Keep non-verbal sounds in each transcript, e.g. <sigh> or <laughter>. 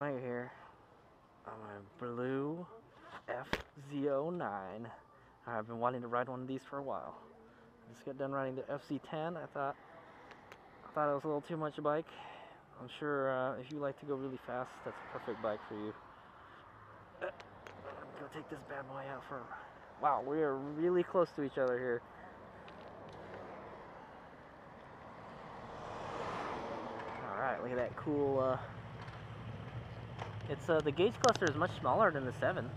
right here on my blue FZ09. I've been wanting to ride one of these for a while. I Just got done riding the FZ10. I thought I thought it was a little too much a bike. I'm sure uh, if you like to go really fast, that's a perfect bike for you. Uh, go take this bad boy out for. Wow, we are really close to each other here. All right, look at that cool. Uh, it's uh, the gauge cluster is much smaller than the seven.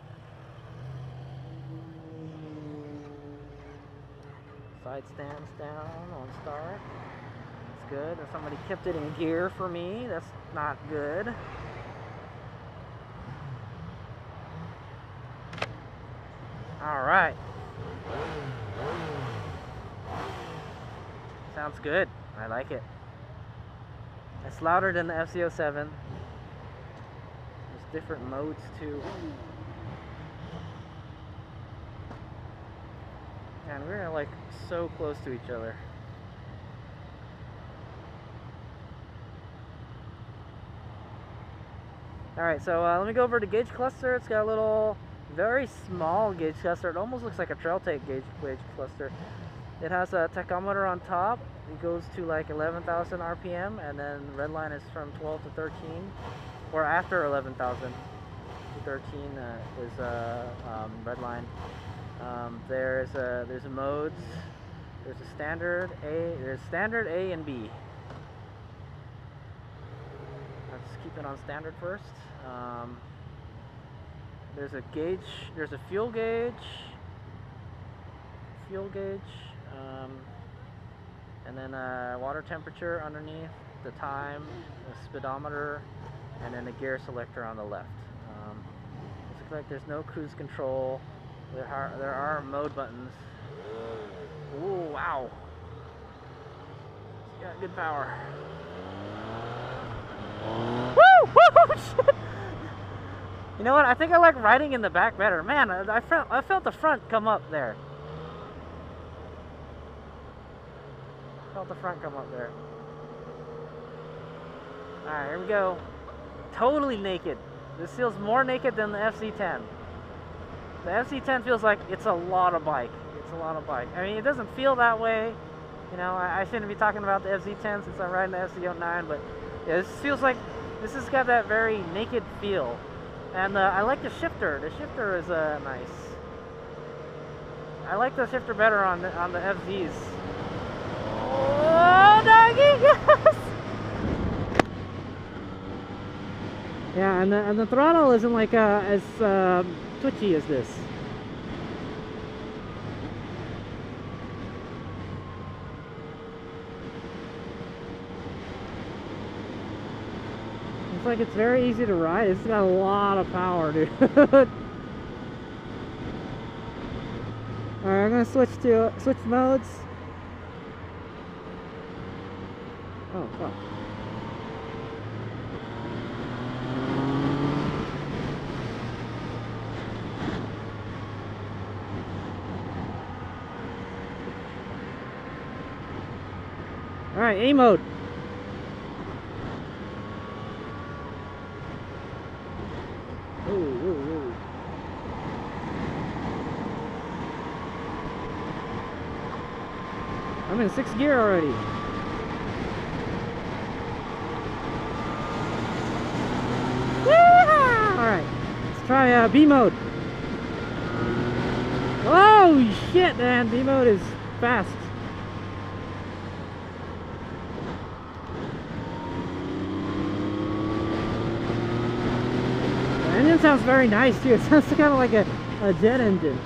Side stands down on start. That's good. Somebody kept it in gear for me. That's not good. All right. Sounds good. I like it. It's louder than the FZ07. There's different modes too. And we're like so close to each other. Alright, so uh, let me go over to gauge cluster. It's got a little, very small gauge cluster. It almost looks like a Trail Tech gauge, gauge cluster. It has a tachometer on top. It goes to like 11,000 RPM, and then red line is from 12 to 13, or after 11,000 13 uh, is a um, red line. Um, there's a, there's a modes. There's a standard A. There's standard A and B. Let's keep it on standard first. Um, there's a gauge. There's a fuel gauge. Fuel gauge. Um, and then uh, water temperature underneath, the time, the speedometer, and then the gear selector on the left. Um, looks like there's no cruise control. There are there are mode buttons. Ooh, wow! It's got good power. Woo! Woo! <laughs> You know what? I think I like riding in the back better. Man, I, I felt I felt the front come up there. Felt the front come up there. Alright, here we go. Totally naked. This feels more naked than the FZ10. The FZ10 feels like it's a lot of bike. It's a lot of bike. I mean, it doesn't feel that way. You know, I, I shouldn't be talking about the FZ10 since I'm riding the FZ09, but yeah, this feels like this has got that very naked feel. And uh, I like the shifter. The shifter is uh, nice. I like the shifter better on the, on the FZs. Oh, doggy, Yeah, and the, and the throttle isn't like uh, as uh, twitchy as this. It's like it's very easy to ride. It's got a lot of power, dude. <laughs> Alright, I'm gonna switch to switch modes. Oh fuck. Alright, A mode. I'm in sixth gear already. Alright, let's try uh, B mode. Oh shit, man, B mode is fast. The engine sounds very nice too. It sounds kind of like a, a jet engine.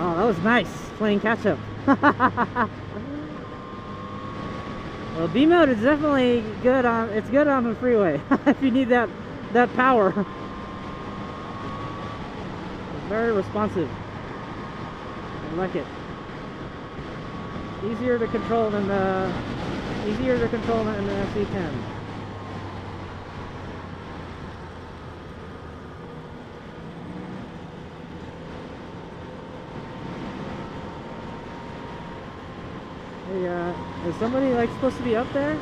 Oh, that was nice playing catch up. <laughs> well, B mode is definitely good on. It's good on the freeway <laughs> if you need that that power. <laughs> Very responsive. I like it. Easier to control than the easier to control than the FZ10. Hey, uh, is somebody like supposed to be up there?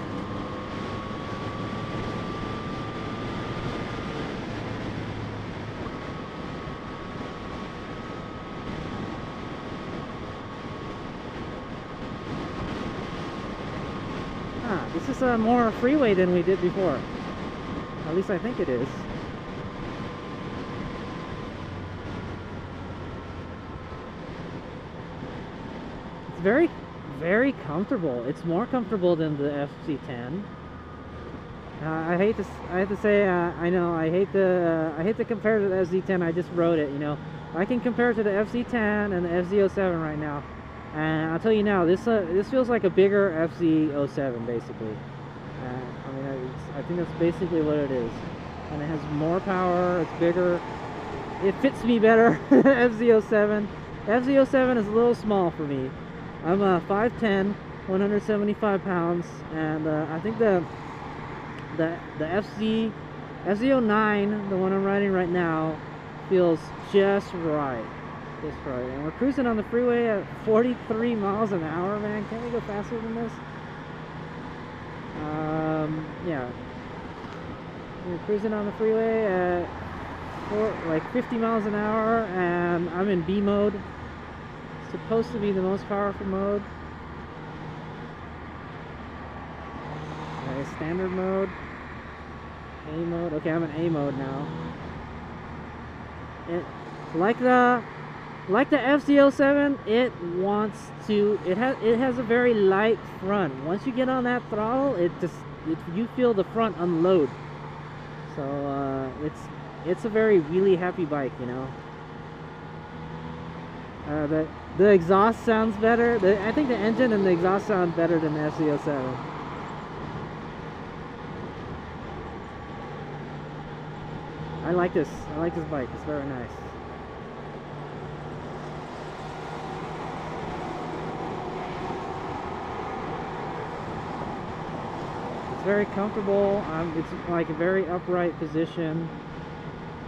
A more freeway than we did before. At least I think it is. It's very, very comfortable. It's more comfortable than the FZ10. Uh, I hate to, I have to say, uh, I know, I hate the, uh, I hate to compare to the FZ10. I just wrote it, you know. I can compare it to the FZ10 and the FZ07 right now, and I'll tell you now, this, uh, this feels like a bigger FZ07 basically. Uh, I mean, it's, I think that's basically what it is, and it has more power. It's bigger. It fits me better. <laughs> FZ07. FZ07 is a little small for me. I'm uh, 5'10", 175 pounds, and uh, I think the the the FZ FZ09, the one I'm riding right now, feels just right, just right. And we're cruising on the freeway at 43 miles an hour, man. Can't we go faster than this? Um, yeah. We're cruising on the freeway at four, like 50 miles an hour, and I'm in B mode. Supposed to be the most powerful mode. Okay, standard mode. A mode. Okay, I'm in A mode now. It, like the like the FZ07, it wants to. It has it has a very light front. Once you get on that throttle, it just it, you feel the front unload. So uh, it's it's a very really happy bike, you know. Uh, the the exhaust sounds better. The, I think the engine and the exhaust sound better than the FZ07. I like this. I like this bike. It's very nice. Very comfortable. Um, it's like a very upright position.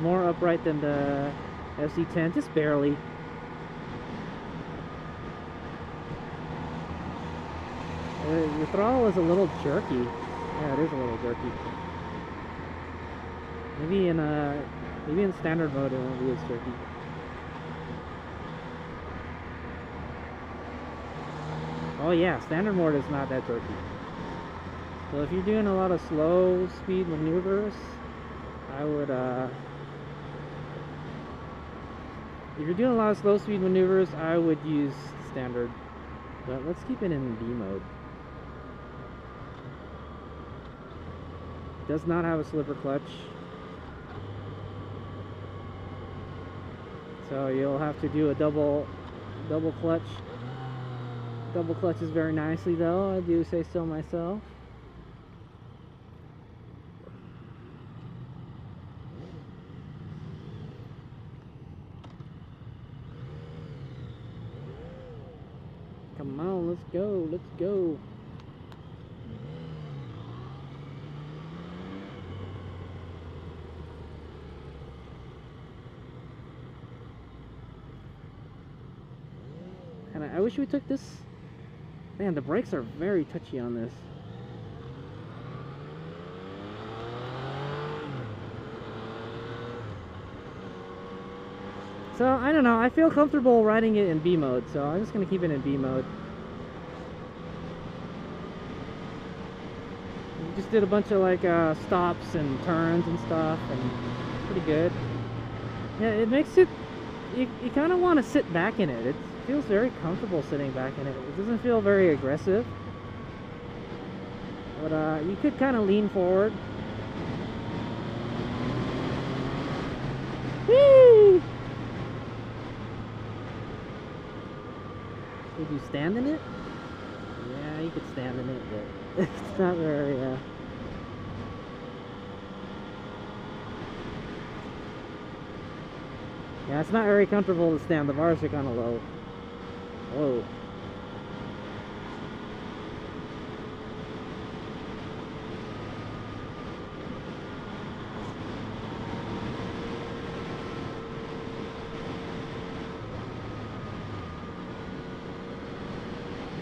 More upright than the FZ10, just barely. Uh, the throttle is a little jerky. Yeah, it is a little jerky. Maybe in a maybe in standard mode it won't be as jerky. Oh yeah, standard mode is not that jerky. So if you're doing a lot of slow speed maneuvers, I would uh if you're doing a lot of slow speed maneuvers, I would use standard. But let's keep it in B mode. Does not have a slipper clutch. So you'll have to do a double double clutch. Double clutches very nicely though, I do say so myself. Come on, let's go, let's go. And I, I wish we took this. Man, the brakes are very touchy on this. So, I don't know. I feel comfortable riding it in B mode, so I'm just going to keep it in B mode. Just did a bunch of like uh, stops and turns and stuff, and pretty good. Yeah, it makes it. You, you kind of want to sit back in it. It feels very comfortable sitting back in it. It doesn't feel very aggressive. But uh, you could kind of lean forward. Whee! You stand in it? Yeah, you could stand in it, but <laughs> it's not very, uh... Yeah, it's not very comfortable to stand. The bars are kind of low. Whoa.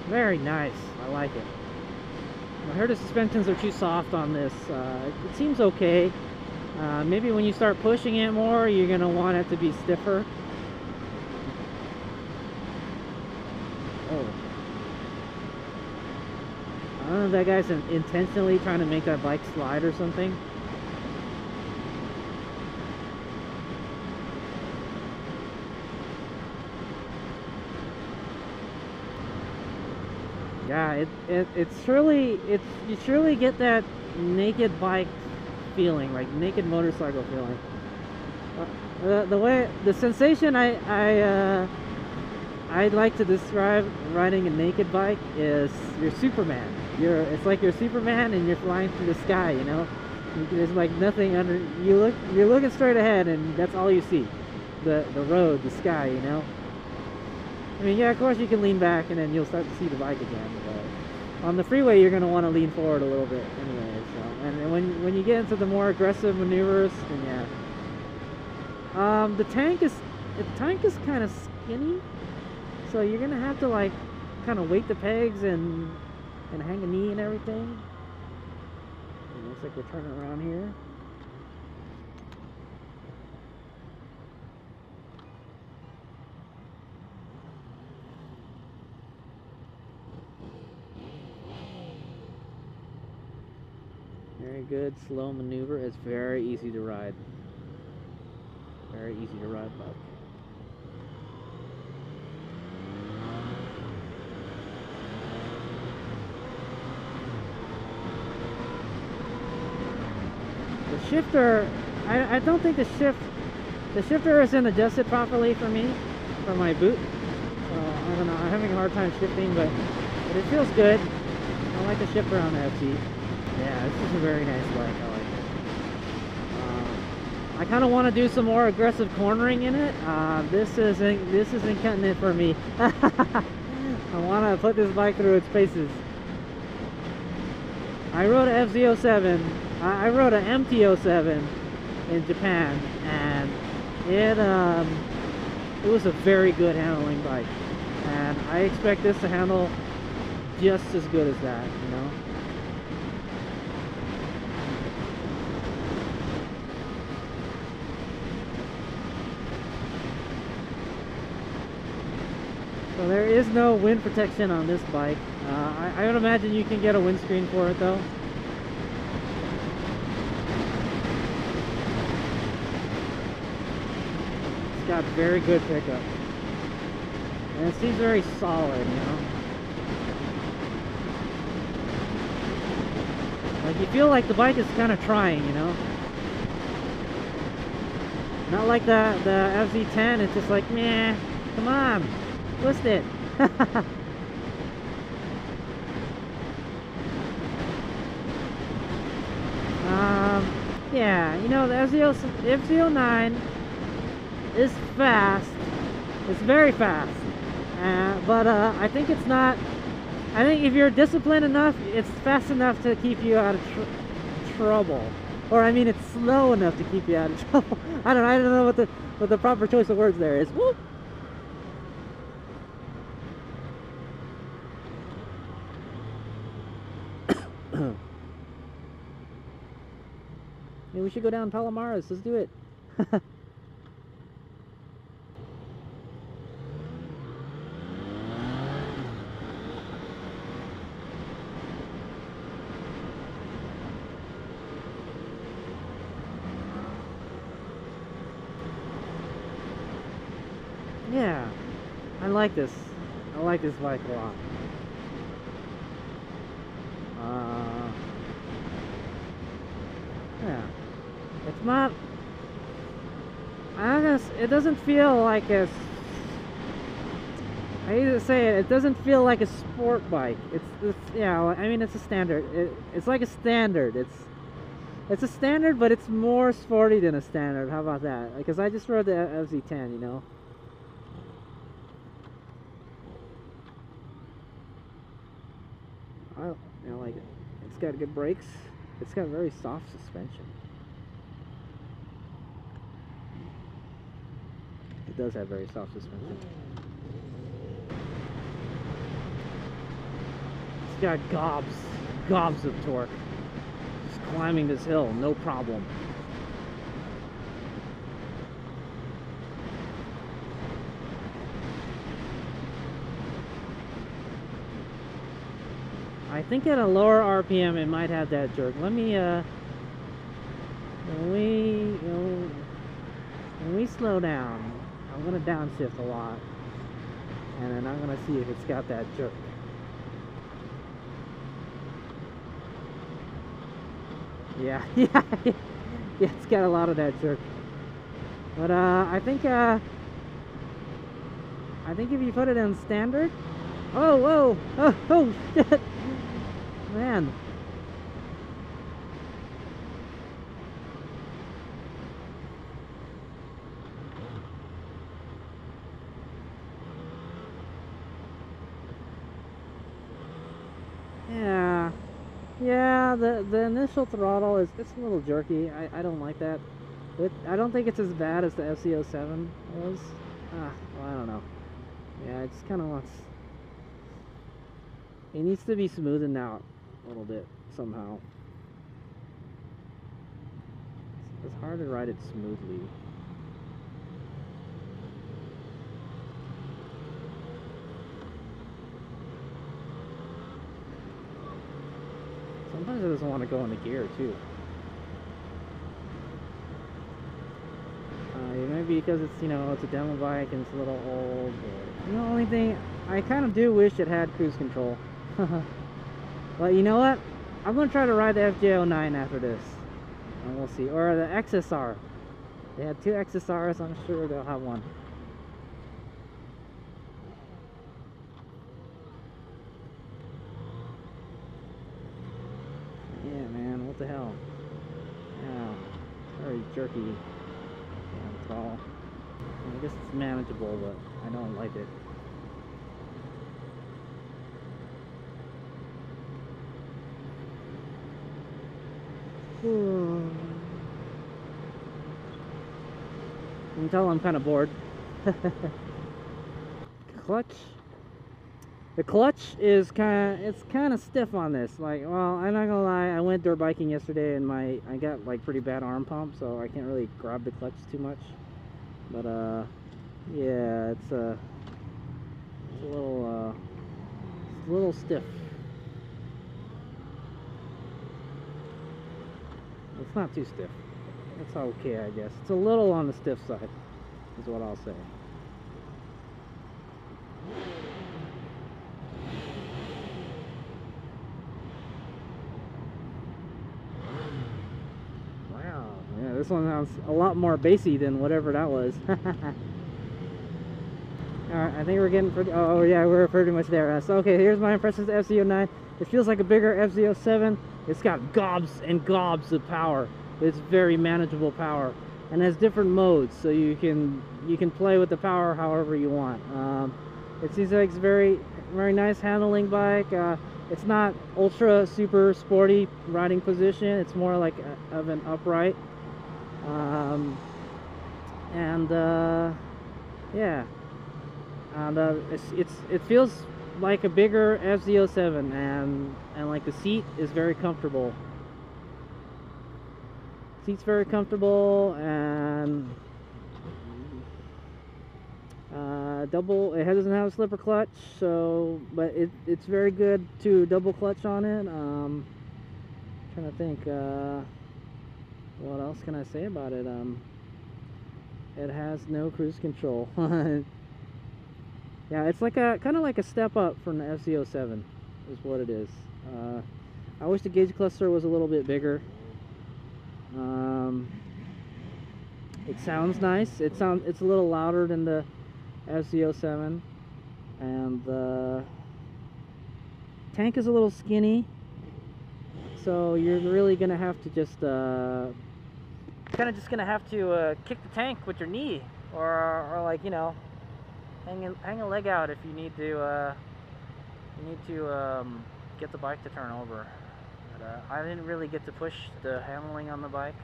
Very nice. I like it. I heard the suspensions are too soft on this. Uh, it seems okay. Uh, maybe when you start pushing it more, you're going to want it to be stiffer. Oh. I don't know if that guy's intentionally trying to make that bike slide or something. Yeah, it, it it's surely it's you surely get that naked bike feeling, like naked motorcycle feeling. Uh, the, the way the sensation I I uh, I'd like to describe riding a naked bike is you're Superman. You're it's like you're Superman and you're flying through the sky. You know, there's like nothing under. You look you're looking straight ahead and that's all you see, the the road, the sky. You know. I mean, yeah, of course you can lean back and then you'll start to see the bike again. But on the freeway, you're going to want to lean forward a little bit anyway. So, and, when when you get into the more aggressive maneuvers, then yeah. Um, the tank is the tank is kind of skinny, so you're gonna have to like kind of weight the pegs and and hang a knee and everything. It looks like we're turning around here. Very good, slow maneuver. It's very easy to ride. Very easy to ride bike. The shifter, I, I don't think the shift, the shifter isn't adjusted properly for me, for my boot. So, I don't know, I'm having a hard time shifting, but, but it feels good. I like the shifter on the FZ. Yeah, this is a very nice bike. I like it. Uh, I kind of want to do some more aggressive cornering in it. Uh, this isn't this isn't cutting it for me. <laughs> I want to put this bike through its paces. I rode a FZ07. I, I rode an MT07 in Japan, and it um, it was a very good handling bike, and I expect this to handle just as good as that. You know. There is no wind protection on this bike. Uh, I, I would imagine you can get a windscreen for it though. It's got very good pickup. And it seems very solid, you know. Like you feel like the bike is kind of trying, you know. Not like the, the FZ10, it's just like, meh, come on. Twist that? <laughs> um, yeah, you know, the FZ09 is fast. It's very fast. Uh, but uh, I think it's not... I think if you're disciplined enough, it's fast enough to keep you out of tr trouble. Or I mean, it's slow enough to keep you out of <laughs> trouble. I don't. I don't know what the what the proper choice of words there is. Whoop. We should go down Palomares. Let's do it. <laughs> yeah, I like this. I like this bike a lot. Uh, yeah. It's not. I it doesn't feel like a. I hate to say it. It doesn't feel like a sport bike. It's, it's yeah. I mean, it's a standard. It, it's like a standard. It's it's a standard, but it's more sporty than a standard. How about that? Because I just rode the FZ10, you know. I, I like it. It's got good brakes. It's got very soft suspension. It does have very soft suspension. It's got gobs, gobs of torque. Just climbing this hill, no problem. I think at a lower RPM it might have that jerk. Let me, uh, when we, when we slow down, I'm gonna downshift a lot. And then I'm gonna see if it's got that jerk. Yeah, <laughs> yeah, yeah, it's got a lot of that jerk. But uh, I think uh, I think if you put it in standard, oh, whoa, oh, oh, <laughs> shit, man. Yeah, yeah. The the initial throttle is it's a little jerky. I, I don't like that. It, I don't think it's as bad as the FZ07 was. Ah, well, I don't know. Yeah, it just kind of wants. It needs to be smoothened out a little bit somehow. It's, it's hard to ride it smoothly. Sometimes it doesn't want to go in the gear too. Uh, because it's, you know, it's a demo bike and it's a little old. Know, the only thing, I kind of do wish it had cruise control. <laughs> but you know what? I'm going to try to ride the FJ09 after this. And we'll see. Or the XSR. They had two XSRs, I'm sure they'll have one. Yeah, man, what the hell? Yeah, very jerky and tall. I guess it's manageable, but I don't like it. <sighs> you can tell I'm kind of bored. <laughs> clutch. The clutch is kind of it's kind of stiff on this. Like, well, I'm not gonna lie. I went dirt biking yesterday, and my I got like pretty bad arm pump, so I can't really grab the clutch too much. But uh, yeah, it's a uh, it's a little uh, it's a little stiff. It's not too stiff. It's okay, I guess. It's a little on the stiff side, is what I'll say. Wow. Yeah, this one sounds a lot more bassy than whatever that was. <laughs> Alright, I think we're getting pretty... Oh, yeah, we're pretty much there. Uh, so, okay, here's my impressions of FZ09. It feels like a bigger FZ07. It's got gobs and gobs of power. It's very manageable power and has different modes so you can you can play with the power however you want. Um, it seems like it's very very nice handling bike. Uh, it's not ultra super sporty riding position. It's more like a, of an upright. Um, and uh, yeah, and uh, it's, it's it feels like a bigger FZ07 and and like the seat is very comfortable. Seat's very comfortable and uh, double it doesn't have a slipper clutch so but it, it's very good to double clutch on it. Um, trying to think uh, what else can I say about it um, it has no cruise control <laughs> Yeah, it's like a kind of like a step up from the FZ07 is what it is. Uh, I wish the gauge cluster was a little bit bigger. Um, it sounds nice. It sounds it's a little louder than the FZ07, and the tank is a little skinny. So you're really gonna have to just uh, kind of just gonna have to uh, kick the tank with your knee, or or like you know hang a, hang a leg out if you need to uh, you need to um, get the bike to turn over. But, uh, I didn't really get to push the handling on the bike.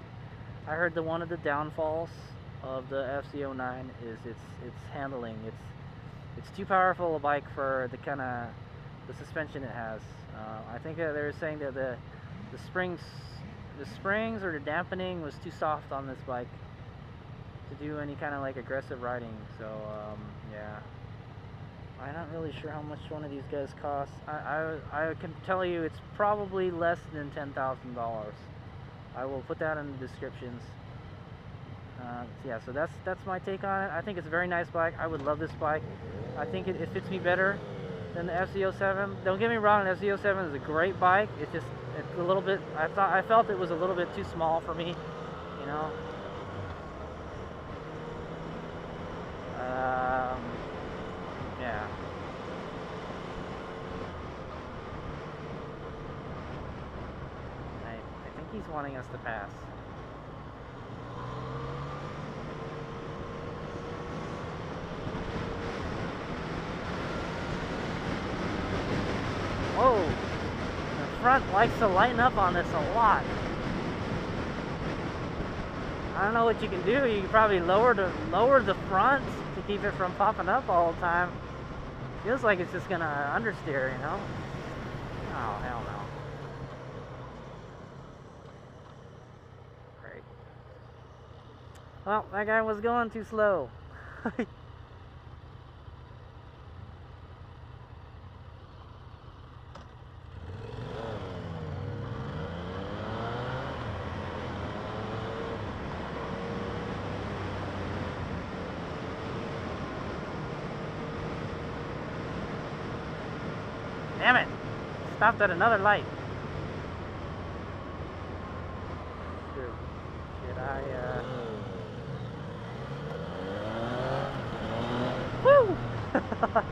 I heard that one of the downfalls of the FZ09 is its its handling. It's it's too powerful a bike for the kind of the suspension it has. Uh, I think that they were saying that the the springs the springs or the dampening was too soft on this bike to do any kind of like aggressive riding. So um, yeah, I'm not really sure how much one of these guys costs. I, I, I can tell you it's probably less than ten thousand dollars. I will put that in the descriptions. Uh, yeah, so that's that's my take on it. I think it's a very nice bike. I would love this bike. I think it, it fits me better than the FZ07. Don't get me wrong, the FZ07 is a great bike. It's just it's a little bit. I thought I felt it was a little bit too small for me. You know. Um, yeah. I, I think he's wanting us to pass. Whoa! Front likes to lighten up on this a lot. I don't know what you can do. You can probably lower the lower the front to keep it from popping up all the time. Feels like it's just gonna understeer, you know? Oh hell no. Great. Well, that guy was going too slow. <laughs> Damn it! Stopped at another light. Shoot. Should I, uh... Woo! <laughs>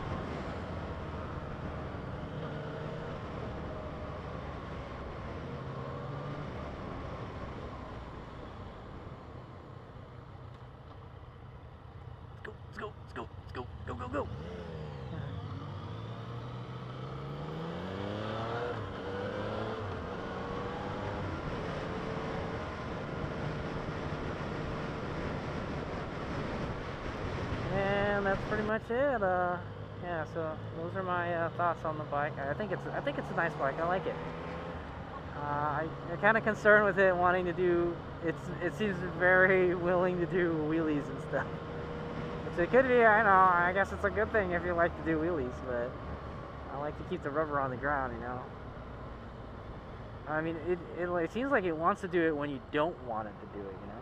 Let's go, let's go, let's go, let's go, go, go, go! And that's pretty much it. Uh, yeah, so those are my uh, thoughts on the bike. I think it's I think it's a nice bike. I like it. Uh, I, I'm kind of concerned with it wanting to do. It's it seems very willing to do wheelies and stuff. Which it could be. I know. I guess it's a good thing if you like to do wheelies, but I like to keep the rubber on the ground. You know. I mean, it, it it seems like it wants to do it when you don't want it to do it. You know.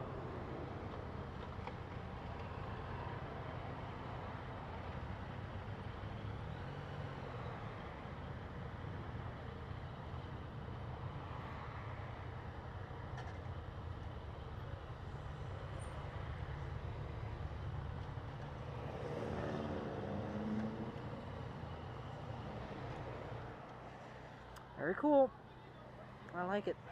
Very cool. I like it.